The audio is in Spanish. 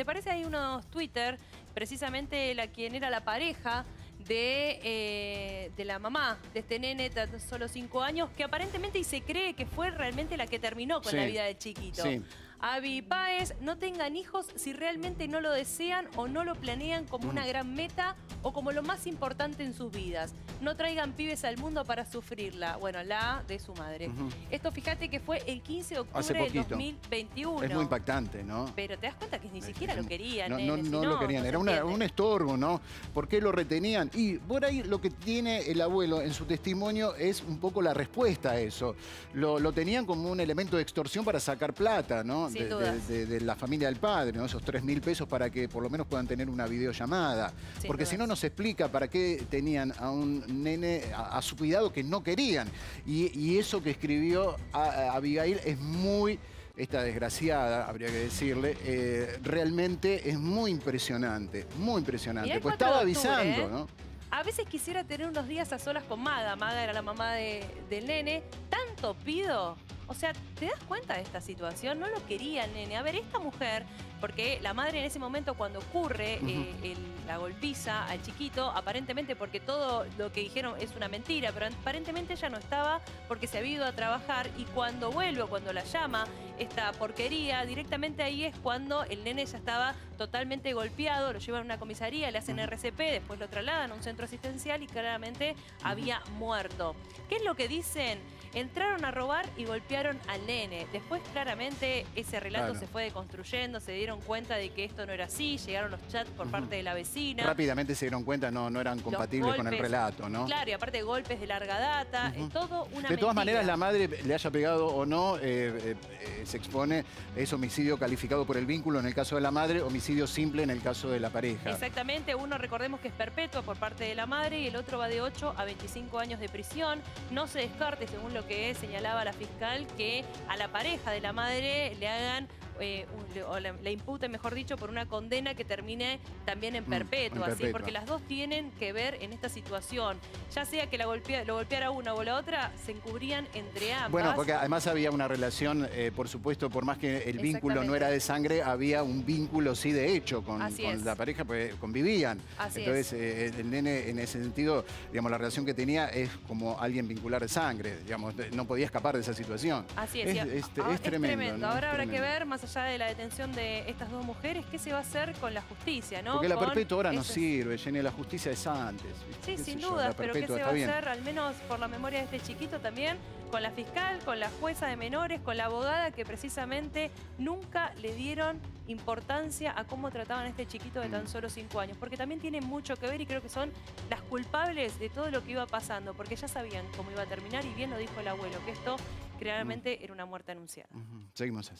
¿Te parece hay unos Twitter, precisamente la quien era la pareja de, eh, de la mamá de este nene de solo cinco años, que aparentemente y se cree que fue realmente la que terminó con la vida del chiquito. Sí. Avi Páez, no tengan hijos si realmente no lo desean o no lo planean como una gran meta o como lo más importante en sus vidas. No traigan pibes al mundo para sufrirla. Bueno, la de su madre. Esto fíjate que fue el 15 de octubre de 2021. Es muy impactante, ¿no? Pero te das cuenta que ni siquiera lo querían. No, no, lo querían, era un estorbo, ¿no? ¿Por qué lo retenían? Y por ahí lo que tiene el abuelo en su testimonio es un poco la respuesta a eso. Lo, lo tenían como un elemento de extorsión para sacar plata, ¿no? De, la familia del padre, ¿no? esos 3 mil pesos para que por lo menos puedan tener una videollamada. Porque si no, nos explica para qué tenían a un nene a, su cuidado que no querían. Y, eso que escribió Abigail es muy esta desgraciada, habría que decirle, eh, realmente es muy impresionante, muy impresionante. Pues estaba avisando, ¿no? A veces quisiera tener unos días a solas con Maga. Maga era la mamá del nene. Tanto pido o sea, ¿te das cuenta de esta situación? No lo quería nene. A ver, esta mujer, porque la madre en ese momento cuando ocurre eh, la golpiza al chiquito, aparentemente porque todo lo que dijeron es una mentira, pero aparentemente ella no estaba porque se había ido a trabajar y cuando vuelve, cuando la llama esta porquería, directamente ahí es cuando el nene ya estaba totalmente golpeado, lo llevan a una comisaría, le hacen RCP, después lo trasladan a un centro asistencial y claramente había muerto. ¿Qué es lo que dicen? Entraron a robar y golpearon al nene. Después claramente ese relato se fue deconstruyendo, se dieron cuenta de que esto no era así, llegaron los chats por parte de la vecina. Rápidamente se dieron cuenta, no, no eran compatibles con el relato, ¿no? Claro, y aparte golpes de larga data, todo una De todas maneras, la madre le haya pegado o no, eh, eh, eh, se expone, es homicidio calificado por el vínculo en el caso de la madre, homicidio simple en el caso de la pareja. Exactamente, uno recordemos que es perpetua por parte de la madre y el otro va de 8 a 25 años de prisión. No se descarte, según lo que señalaba la fiscal, que a la pareja de la madre le hagan eh, o le, imputen, mejor dicho, por una condena que termine también en mm, perpetua, porque las dos tienen que ver en esta situación. Ya sea que la lo golpeara una o la otra, se encubrían entre ambas. Bueno, porque además había una relación, eh, por supuesto, por más que el vínculo no era de sangre, había un vínculo sí de hecho con, la pareja, pues convivían. Entonces, eh, el nene en ese sentido, digamos, la relación que tenía es como alguien vincular de sangre, digamos, no podía escapar de esa situación. Así es. Es, ah, tremendo. Ahora habrá que ver, más allá allá de la detención de estas dos mujeres, ¿qué se va a hacer con la justicia? ¿no? Porque la perpetua ahora no sirve, Jenny, la justicia es antes. Sí, sin duda, pero ¿qué se va a hacer, al menos por la memoria de este chiquito también, con la fiscal, con la jueza de menores, con la abogada que precisamente nunca le dieron importancia a cómo trataban a este chiquito de tan mm. solo cinco años? Porque también tiene mucho que ver y creo que son las culpables de todo lo que iba pasando, porque ya sabían cómo iba a terminar y bien lo dijo el abuelo, que esto claramente mm. era una muerte anunciada. Seguimos así.